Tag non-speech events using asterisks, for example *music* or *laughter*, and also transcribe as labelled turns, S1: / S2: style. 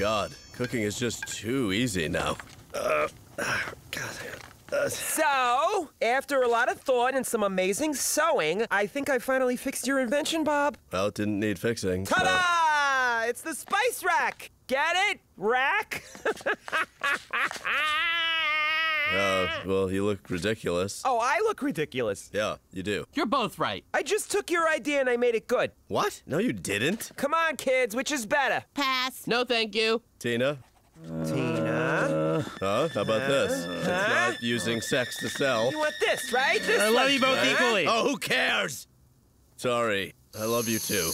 S1: God, cooking is just too easy now. Uh, God. Uh,
S2: So, after a lot of thought and some amazing sewing, I think I finally fixed your invention, Bob.
S1: well, it didn't need fixing. so-
S2: Ta-da! It's the spice rack. Get it? Rack? *laughs*
S1: Well, you look ridiculous.
S2: oh, I look ridiculous.
S1: Yeah, you do.
S3: You're both right.
S2: I just took your idea and I made it good.
S1: What? No, you didn't.
S2: Come on, kids, which is better?
S4: Pass.
S3: No, thank you.
S1: Tina?
S2: Tina?
S1: Huh? How about this? It's not using sex to sell.
S2: You want this, right? This
S5: I love you both
S2: Huh?
S5: equally.
S1: Oh, who cares? Sorry. I love you too.